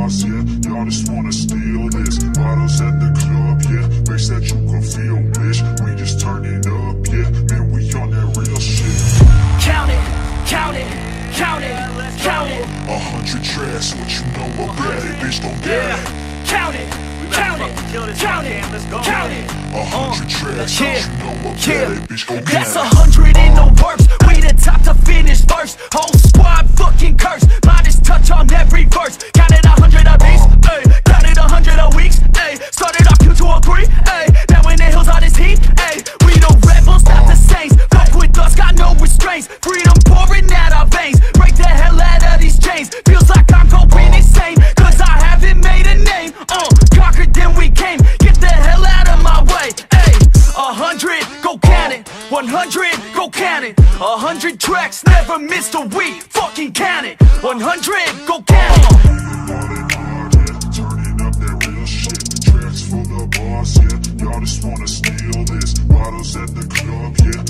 Y'all just wanna steal this. Bottles at the club, yeah. Makes that you can feel, bitch. We just turning up, yeah. Man, we on that real shit. Count it, count it, count it, count it. A hundred tracks, what you know about it, bitch, don't get it. Count it, count it, count it, count it. A hundred uh, tracks, what yeah, you know about yeah. it, bitch, don't get That's a it. hundred 100, go count it 100 tracks, never missed a week Fucking count it 100, go count it Y'all just wanna steal this the club, yeah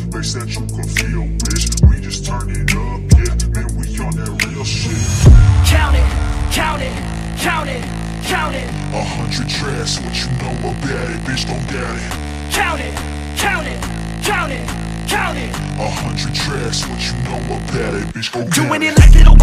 you feel, bitch We just turn it up, yeah Man, we that real shit Count it, count it, count it count it. A hundred tracks, what you know about it, bitch, don't doubt it. Count it, count it count it, count it. A hundred tracks, what you know about it, eh, bitch, go Doing it. it like Lil